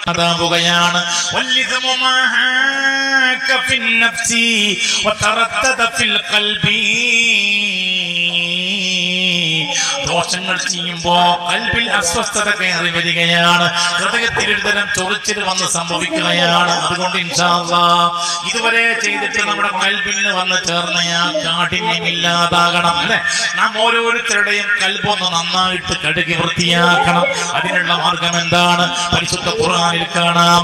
അതാവുകയാണ് والإثم ما هاك في النفس وتردد في القلب ദോഷങ്ങൾ ചെയ്യുമ്പോ കൽപ്പിൽ അസ്വസ്ഥത കയറി വരികയാണ്. ഹൃദയത്തിൽ ഒരുതരം ചൊറിച്ചിൽ വന്ന് സംഭവിക്കുകയാണ്. അതുകൊണ്ട് ഇതുവരെ ചെയ്തിട്ട് നമ്മുടെ കൽബിന് വന്ന് ചേർന്ന ആ കാഠിന്യം അല്ലെ? നാം ഓരോരുത്തരുടെയും കൽബൊന്ന് നന്നായിട്ട് കഴുകി വൃത്തിയാക്കണം. അതിനുള്ള മാർഗം എന്താണ്? പരിശുദ്ധ ഖുർആനിൽ കാണാം.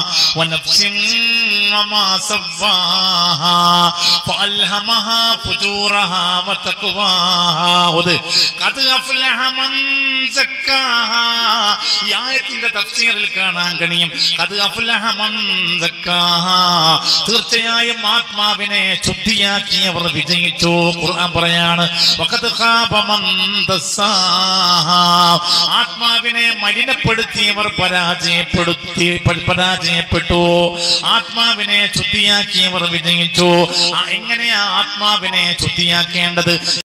ونفس وما سواها فألهمها فجورها وتقواها قد أفلح من زكاها ഈ ആയത്തിന്റെ തഫ്സീറിൽ കാണാൻ കഴിയും അത് അഫ്ലഹ മൻ സക്കാഹ. തീർച്ചയായും ആത്മാവിനെ ശുദ്ധിയാക്കിയവർ വിജയിച്ചു ഖുർആൻ പറയാണ് വഖദ് ഖാബ മൻ ദസ്സാഹ. ആത്മാവിനെ മലിനപ്പെടുത്തിയവർ പരാജയപ്പെടുത്തി പ- പരാജയപ്പെട്ടു ആത്മാവിനെ ശുദ്ധിയാക്കിയവർ വിജയിച്ചു. എങ്ങനെയാ ആത്മാവിനെ ശുദ്ധിയാക്കേണ്ടത്?